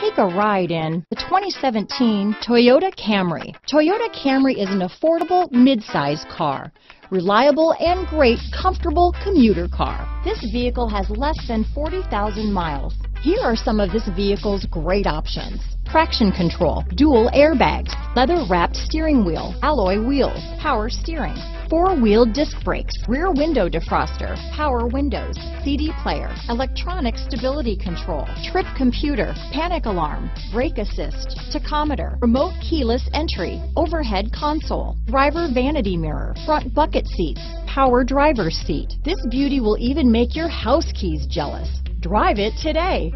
Take a ride in the 2017 Toyota Camry. Toyota Camry is an affordable mid-size car. Reliable and great comfortable commuter car. This vehicle has less than 40,000 miles. Here are some of this vehicle's great options. Traction control, dual airbags, leather wrapped steering wheel, alloy wheels, power steering, four-wheel disc brakes, rear window defroster, power windows, CD player, electronic stability control, trip computer, panic alarm, brake assist, tachometer, remote keyless entry, overhead console, driver vanity mirror, front bucket seats, power driver's seat. This beauty will even make your house keys jealous. Drive it today.